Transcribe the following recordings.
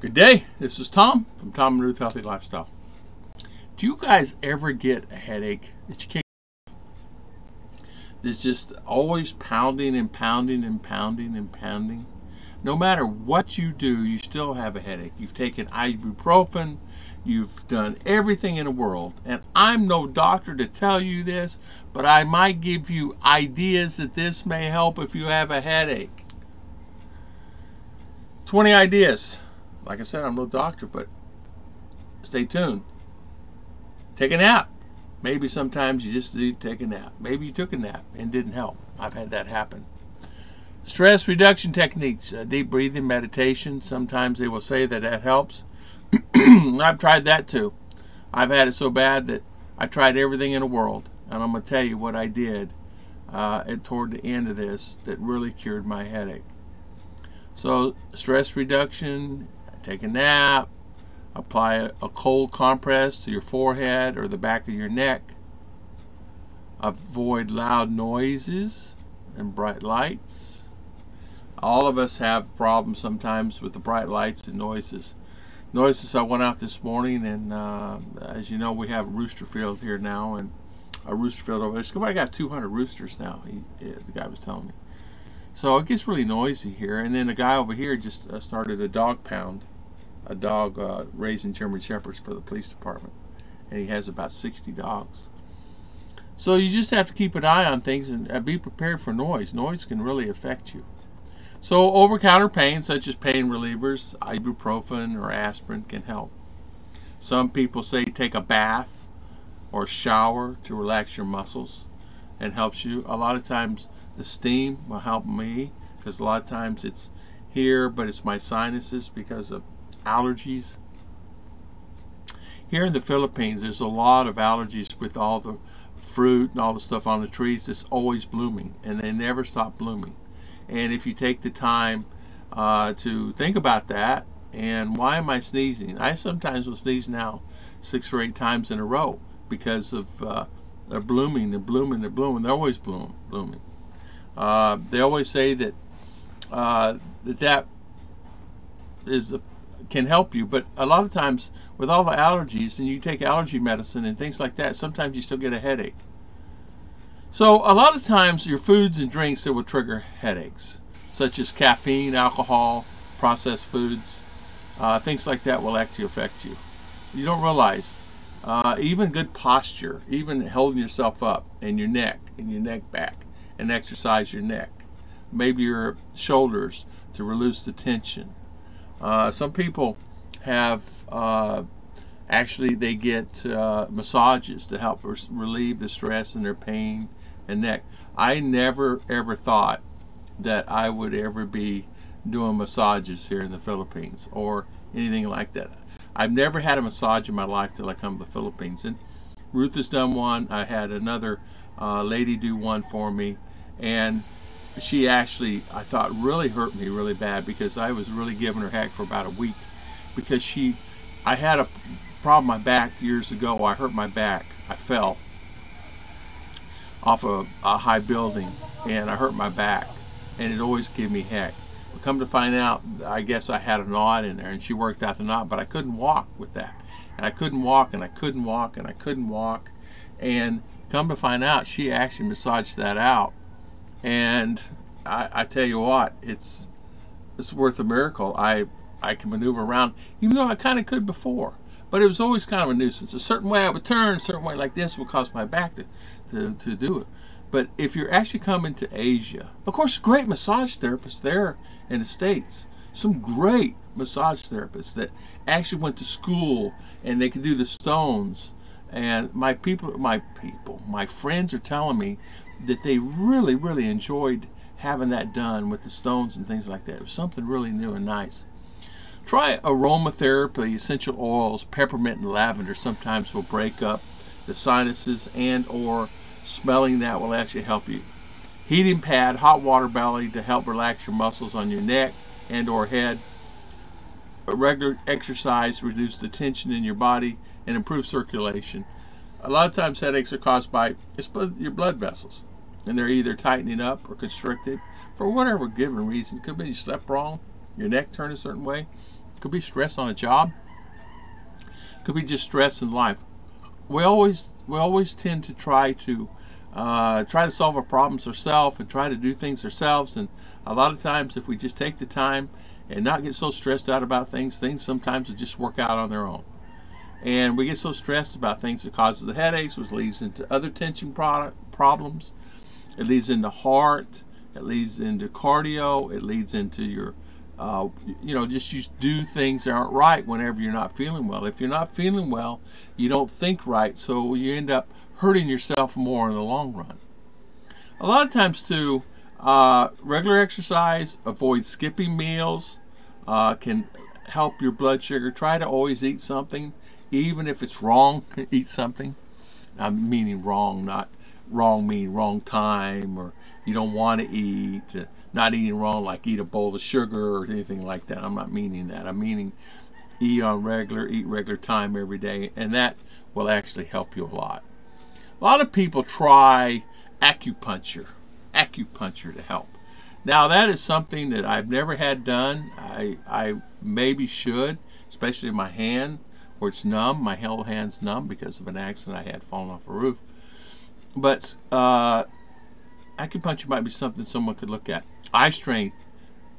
Good day. This is Tom from Tom and Ruth Healthy Lifestyle. Do you guys ever get a headache that you can't? There's just always pounding and pounding and pounding and pounding. No matter what you do, you still have a headache. You've taken ibuprofen, you've done everything in the world. And I'm no doctor to tell you this, but I might give you ideas that this may help if you have a headache. 20 ideas. Like I said, I'm no doctor, but stay tuned. Take a nap. Maybe sometimes you just need to take a nap. Maybe you took a nap and didn't help. I've had that happen. Stress reduction techniques, uh, deep breathing, meditation. Sometimes they will say that that helps. I've tried that too. I've had it so bad that I tried everything in the world. And I'm going to tell you what I did uh, at, toward the end of this that really cured my headache. So, stress reduction, take a nap, apply a, cold compress to your forehead or the back of your neck. Avoid loud noises and bright lights. All of us have problems sometimes with the bright lights and noises. Noises, I went out this morning and uh, as you know we have a rooster field here now and a rooster field over there. Somebody got 200 roosters now, he, the guy was telling me. So it gets really noisy here. And then a guy over here just uh, started a dog pound a dog uh, raising German Shepherds for the police department. And he has about 60 dogs. So you just have to keep an eye on things and uh, be prepared for noise. Noise can really affect you. So over-counter pain, such as pain relievers, ibuprofen or aspirin can help. Some people say take a bath or shower to relax your muscles and helps you. A lot of times the steam will help me because a lot of times it's here, but it's my sinuses because of allergies. Here in the Philippines, there's a lot of allergies with all the fruit and all the stuff on the trees that's always blooming, and they never stop blooming. And if you take the time uh, to think about that, and why am I sneezing? I sometimes will sneeze now six or eight times in a row because of uh, they're blooming and blooming and blooming. They're always bloom, blooming. Uh, they always say that uh, that that is a can help you. But a lot of times, with all the allergies, and you take allergy medicine and things like that, sometimes you still get a headache. So a lot of times, your foods and drinks that will trigger headaches, such as caffeine, alcohol, processed foods, uh, things like that will actually affect you. You don't realize. Uh, even good posture, even holding yourself up and your neck and your neck back and exercise your neck. Maybe your shoulders to release the tension. Uh, some people have uh, actually they get uh, massages to help relieve the stress and their pain and neck. I never ever thought that I would ever be doing massages here in the Philippines or anything like that. I've never had a massage in my life till I come to the Philippines. And Ruth has done one. I had another uh, lady do one for me, and she actually, I thought, really hurt me really bad because I was really giving her heck for about a week because she, I had a problem my back years ago. I hurt my back. I fell off a, a high building and I hurt my back and it always gave me heck. But come to find out, I guess I had a knot in there and she worked out the knot, but I couldn't walk with that. And I couldn't walk and I couldn't walk and I couldn't walk. And come to find out, she actually massaged that out and I, I tell you what, it's it's worth a miracle. I I can maneuver around, even though I kind of could before. But it was always kind of a nuisance. A certain way I would turn, a certain way like this would cause my back to, to, to do it. But if you're actually coming to Asia, of course, great massage therapists there in the States. Some great massage therapists that actually went to school and they could do the stones. And my people, my people, my friends are telling me that they really, really enjoyed having that done with the stones and things like that. It was something really new and nice. Try aromatherapy, essential oils, peppermint and lavender sometimes will break up the sinuses and or smelling that will actually help you. Heating pad, hot water belly to help relax your muscles on your neck and or head. Regular exercise reduce the tension in your body and improve circulation. A lot of times headaches are caused by your blood vessels and they're either tightening up or constricted for whatever given reason. Could be you slept wrong, your neck turned a certain way, Could be stress on a job. Could be just stress in life. We always we always tend to try to uh, try to solve our problems ourselves and try to do things ourselves. And a lot of times, if we just take the time and not get so stressed out about things, things sometimes will just work out on their own. And we get so stressed about things that causes the headaches, which leads into other tension product problems. It leads into heart. It leads into cardio. It leads into your, uh, you know, just you do things that aren't right whenever you're not feeling well. If you're not feeling well, you don't think right, so you end up hurting yourself more in the long run. A lot of times, too, uh, regular exercise, avoid skipping meals, uh, can help your blood sugar. Try to always eat something, even if it's wrong. eat something. I'm meaning wrong, not wrong mean wrong time or you don't want to eat. Uh, not eating wrong like eat a bowl of sugar or anything like that. I'm not meaning that. I'm meaning eat on regular, eat regular time every day, and that will actually help you a lot. A lot of people try acupuncture, acupuncture to help. Now that is something that I've never had done. I, I maybe should, especially my hand where it's numb. My whole hand's numb because of an accident I had falling off a roof. But uh, acupuncture might be something someone could look at. Eye strain,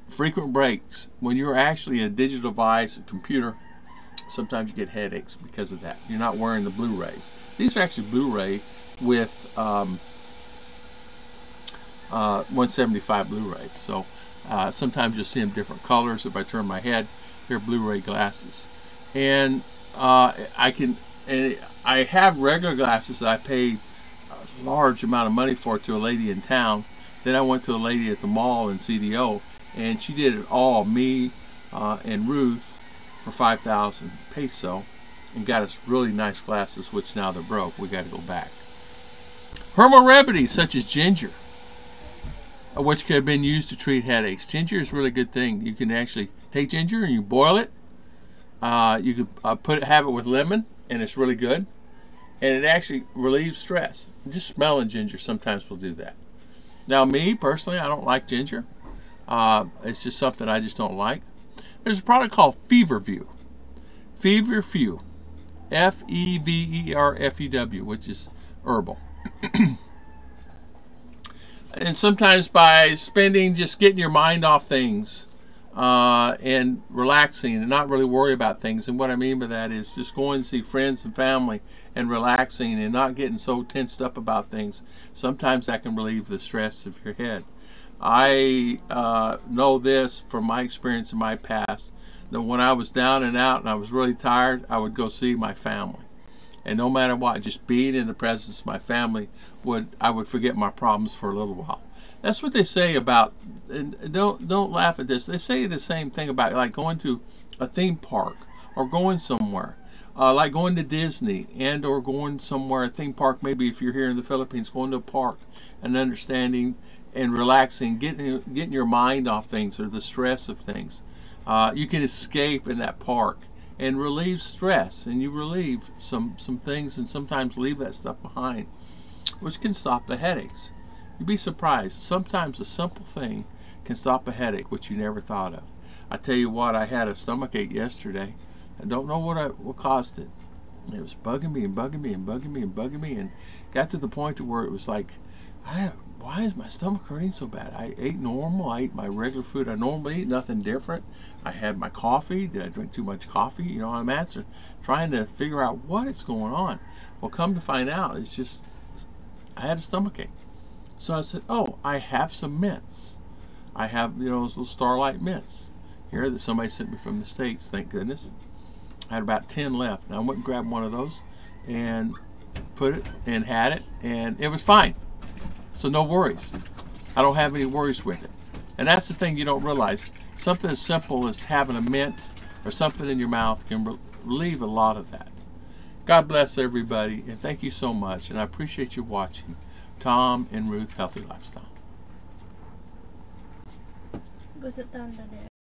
frequent breaks. When you're actually a digital device, a computer, sometimes you get headaches because of that. You're not wearing the Blu-rays. These are actually Blu-ray with um, uh, 175 Blu-rays. So uh, sometimes you'll see them different colors. If I turn my head, they're Blu-ray glasses. And uh, I can, and I have regular glasses that I pay large amount of money for to a lady in town. Then I went to a lady at the mall in CDO, and she did it all, me uh, and Ruth, for 5,000 peso, and got us really nice glasses, which now they're broke. We got to go back. Herbal remedies such as ginger, uh, which could have been used to treat headaches. Ginger is a really good thing. You can actually take ginger and you boil it. Uh, you can uh, put have it with lemon, and it's really good. And it actually relieves stress. Just smelling ginger sometimes will do that. Now, me personally, I don't like ginger. Uh, it's just something I just don't like. There's a product called Feverfew. Feverfew. F E V E R F E W, which is herbal. and sometimes by spending, just getting your mind off things uh, and relaxing and not really worry about things. And what I mean by that is just going to see friends and family and relaxing and not getting so tensed up about things. Sometimes that can relieve the stress of your head. I uh, know this from my experience in my past that when I was down and out and I was really tired, I would go see my family. And no matter what, just being in the presence of my family would I would forget my problems for a little while. That's what they say about. And don't don't laugh at this. They say the same thing about like going to a theme park or going somewhere, uh, like going to Disney and or going somewhere a theme park. Maybe if you're here in the Philippines, going to a park and understanding and relaxing, getting getting your mind off things or the stress of things. Uh, you can escape in that park and relieve stress, and you relieve some some things, and sometimes leave that stuff behind, which can stop the headaches. You'd be surprised. Sometimes a simple thing can stop a headache, which you never thought of. I tell you what, I had a stomach ache yesterday. I don't know what I, what caused it. It was bugging me and bugging me and bugging me and bugging me, and got to the point to where it was like, I why is my stomach hurting so bad? I ate normal. I ate my regular food. I normally eat nothing different. I had my coffee. Did I drink too much coffee? You know, I'm answering, trying to figure out what is going on. Well, come to find out, it's just I had a stomach ache. So I said, oh, I have some mints. I have, you know, those little Starlight mints here that somebody sent me from the States, thank goodness. I had about 10 left. And I went and grabbed one of those and put it and had it, and it was fine. So no worries. I don't have any worries with it. And that's the thing you don't realize. Something as simple as having a mint or something in your mouth can relieve a lot of that. God bless everybody, and thank you so much. And I appreciate you watching Tom and Ruth Healthy Lifestyle. Was it today?